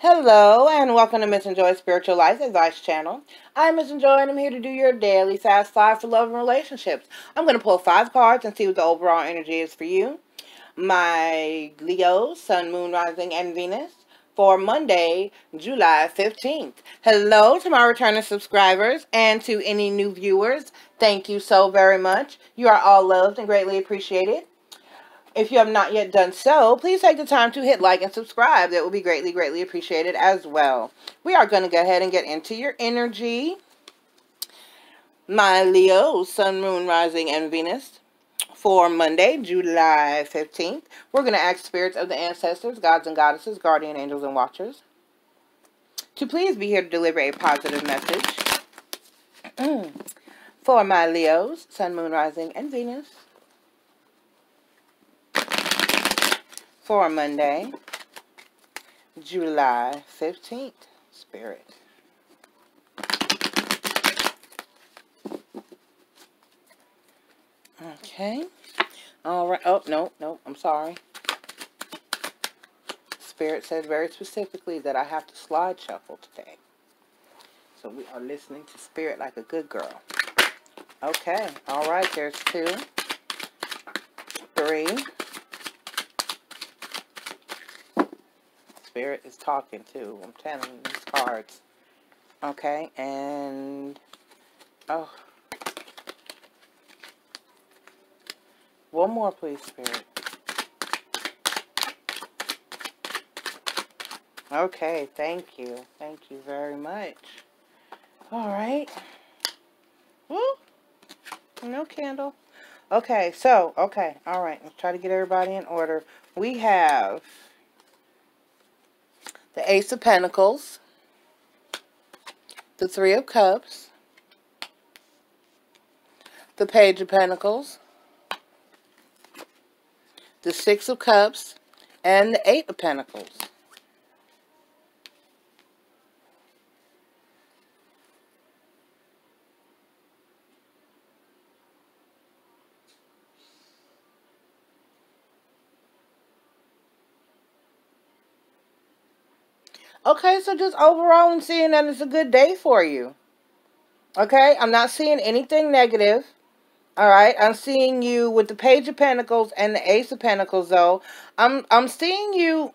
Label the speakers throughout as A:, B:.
A: Hello and welcome to Miss N'Joy Spiritual Life Advice Channel. I'm Miss N'Joy and I'm here to do your daily fast five for love and relationships. I'm going to pull five cards and see what the overall energy is for you. My Leo, Sun, Moon, Rising, and Venus for Monday, July 15th. Hello to my returning subscribers and to any new viewers. Thank you so very much. You are all loved and greatly appreciated. If you have not yet done so, please take the time to hit like and subscribe. That will be greatly, greatly appreciated as well. We are going to go ahead and get into your energy. My Leo, Sun, Moon, Rising, and Venus for Monday, July 15th. We're going to ask spirits of the ancestors, gods and goddesses, guardian angels, and watchers to please be here to deliver a positive message for my Leos, Sun, Moon, Rising, and Venus for Monday, July 15th. Spirit. Okay. All right. Oh, no, no, I'm sorry. Spirit said very specifically that I have to slide shuffle today. So we are listening to Spirit like a good girl. Okay. All right. There's two, three, Spirit is talking too. I'm telling you these cards. Okay, and oh, one more, please, Spirit. Okay, thank you. Thank you very much. All right. Woo! No candle. Okay, so, okay, all right. Let's try to get everybody in order. We have the Ace of Pentacles, the Three of Cups, the Page of Pentacles, the Six of Cups, and the Eight of Pentacles. Okay, so just overall I'm seeing that it's a good day for you. Okay, I'm not seeing anything negative. All right, I'm seeing you with the Page of Pentacles and the Ace of Pentacles, though. I'm I'm seeing you.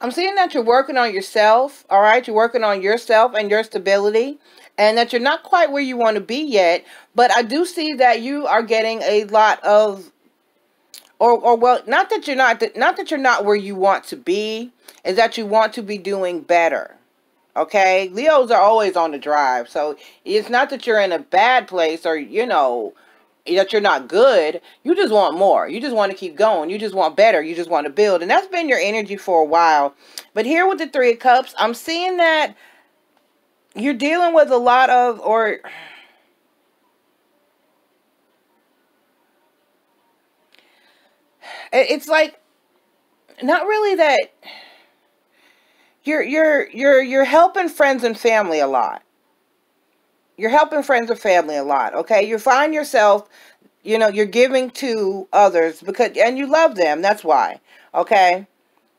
A: I'm seeing that you're working on yourself. All right, you're working on yourself and your stability, and that you're not quite where you want to be yet. But I do see that you are getting a lot of or or well not that you're not not that you're not where you want to be is that you want to be doing better okay? Leos are always on the drive so it's not that you're in a bad place or you know that you're not good. You just want more. You just want to keep going. You just want better. You just want to build. And that's been your energy for a while. But here with the three of cups i'm seeing that you're dealing with a lot of or It's like not really that you're you're you're you're helping friends and family a lot. You're helping friends and family a lot, okay? You find yourself, you know, you're giving to others because and you love them. That's why. Okay?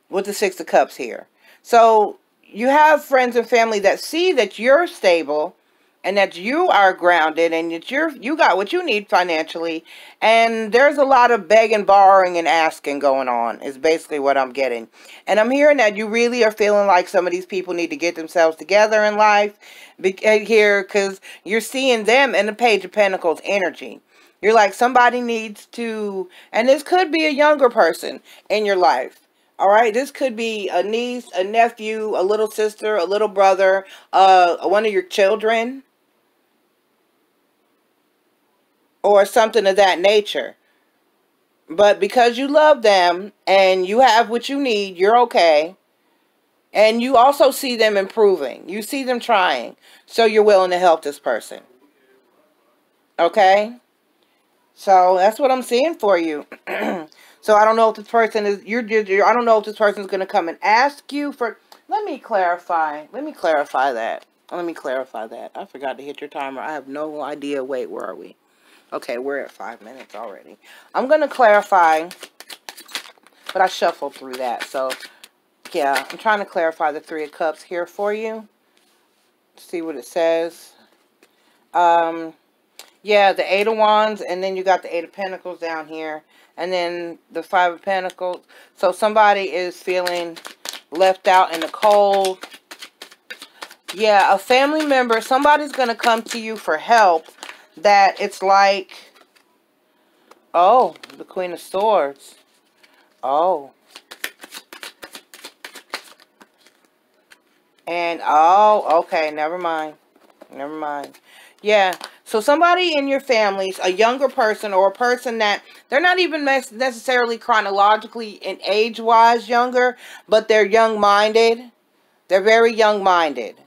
A: With the 6 of cups here. So, you have friends and family that see that you're stable and that you are grounded and that you're you got what you need financially. And there's a lot of begging borrowing and asking going on is basically what i'm getting. And i'm hearing that you really are feeling like some of these people need to get themselves together in life uh, here because you're seeing them in the page of pentacles energy. You're like somebody needs to and this could be a younger person in your life all right, this could be a niece, a nephew, a little sister, a little brother, uh, one of your children or something of that nature. But because you love them and you have what you need, you're okay. And you also see them improving. You see them trying. So you're willing to help this person. Okay? So that's what I'm seeing for you. so I don't know if this person is, you're, you're I don't know if this person is going to come and ask you for, let me clarify. Let me clarify that. Let me clarify that. I forgot to hit your timer. I have no idea. Wait, where are we? Okay, we're at five minutes already. I'm going to clarify but I shuffled through that. So, yeah, I'm trying to clarify the Three of Cups here for you. See what it says. Um, yeah, the Eight of Wands, and then you got the Eight of Pentacles down here. And then the Five of Pentacles. So somebody is feeling left out in the cold. Yeah, a family member, somebody's going to come to you for help that it's like, oh, the Queen of Swords. Oh. And, oh, okay, never mind. Never mind. Yeah, so somebody in your families, a younger person or a person that they're not even necessarily chronologically and age-wise younger, but they're young-minded. They're very young-minded.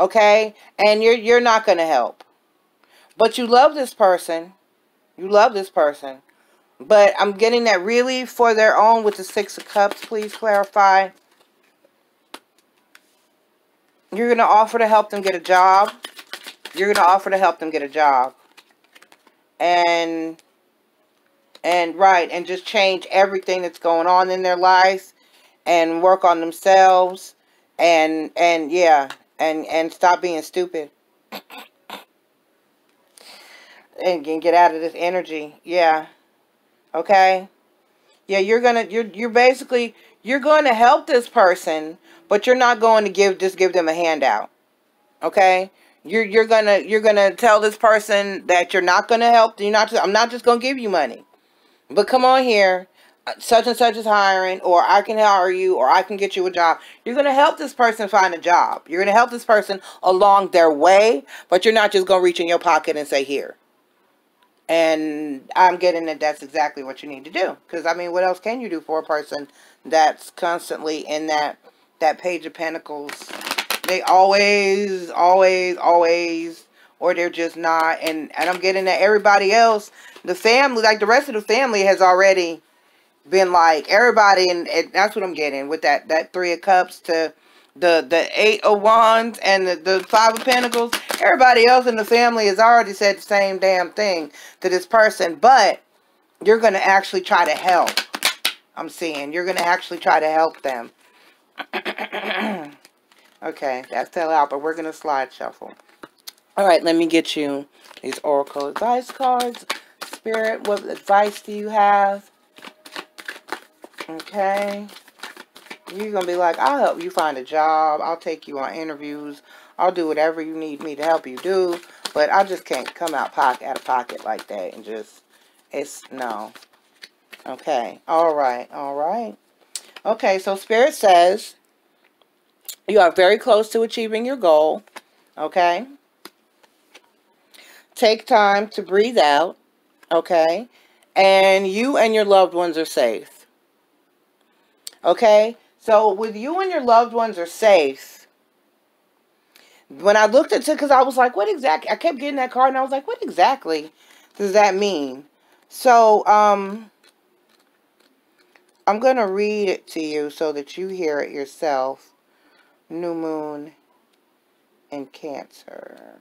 A: Okay? And you're you're not going to help. But you love this person. You love this person. But I'm getting that really for their own with the Six of Cups. Please clarify. You're going to offer to help them get a job. You're going to offer to help them get a job. And, and right, and just change everything that's going on in their lives and work on themselves and, and yeah, and, and stop being stupid. And get out of this energy. Yeah. Okay. Yeah, you're gonna you're you're basically you're going to help this person, but you're not going to give just give them a handout. Okay? You're you're gonna you're gonna tell this person that you're not gonna help. You're not. Just, I'm not just gonna give you money, but come on here. Uh, such and such is hiring, or I can hire you, or I can get you a job. You're gonna help this person find a job. You're gonna help this person along their way, but you're not just gonna reach in your pocket and say here. And I'm getting that that's exactly what you need to do. Because I mean, what else can you do for a person that's constantly in that that page of pentacles they always, always, always, or they're just not. And, and I'm getting that everybody else, the family, like the rest of the family has already been like, everybody, and, and that's what I'm getting with that, that Three of Cups to the, the Eight of Wands and the, the Five of Pentacles. Everybody else in the family has already said the same damn thing to this person, but you're going to actually try to help. I'm seeing. You're going to actually try to help them. Okay, that's fell out, but we're going to slide shuffle. All right, let me get you these Oracle advice cards. Spirit, what advice do you have? Okay. You're going to be like, I'll help you find a job. I'll take you on interviews. I'll do whatever you need me to help you do. But I just can't come out pocket out of pocket like that and just, it's, no. Okay. All right. All right. Okay, so Spirit says you are very close to achieving your goal. Okay. Take time to breathe out. Okay. And you and your loved ones are safe. Okay. So with you and your loved ones are safe. When I looked at it, because I was like, what exactly? I kept getting that card and I was like, what exactly does that mean? So, um, I'm going to read it to you so that you hear it yourself new moon and Cancer.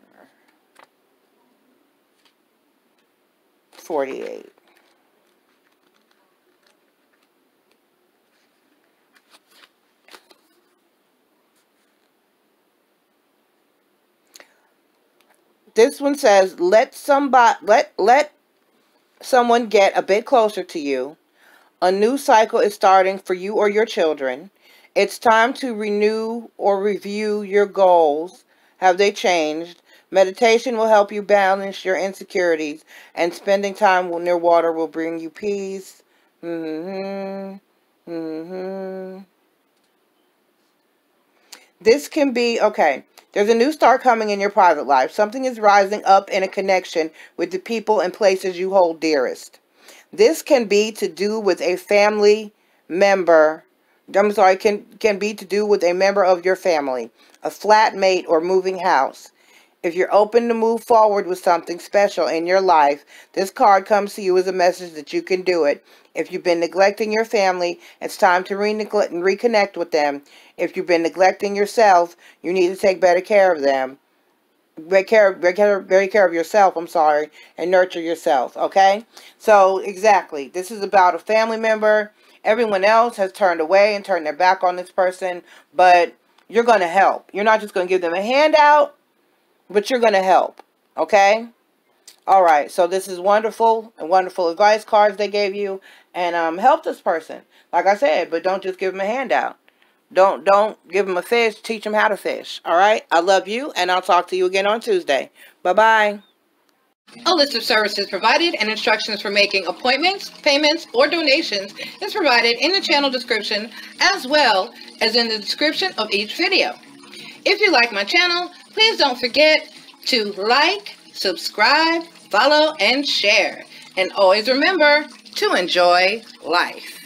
A: 48. This one says, let somebody, let, let someone get a bit closer to you. A new cycle is starting for you or your children. It's time to renew or review your goals. Have they changed? Meditation will help you balance your insecurities, and spending time near water will bring you peace. Mm-hmm. Mm-hmm. This can be, okay, there's a new start coming in your private life. Something is rising up in a connection with the people and places you hold dearest. This can be to do with a family member I'm sorry, can, can be to do with a member of your family, a flatmate or moving house. If you're open to move forward with something special in your life, this card comes to you as a message that you can do it. If you've been neglecting your family, it's time to re reconnect with them. If you've been neglecting yourself, you need to take better care of them. Take care, take care, very care of yourself, I'm sorry, and nurture yourself, okay? So, exactly. This is about a family member Everyone else has turned away and turned their back on this person, but you're going to help. You're not just going to give them a handout, but you're going to help. Okay? All right. So this is wonderful and wonderful advice cards they gave you. And um, help this person. Like I said, but don't just give them a handout. Don't don't give them a fish. Teach them how to fish. All right? I love you, and I'll talk to you again on Tuesday. Bye-bye.
B: A list of services provided and instructions for making appointments, payments, or donations is provided in the channel description as well as in the description of each video. If you like my channel, please don't forget to like, subscribe, follow, and share. And always remember to enjoy life.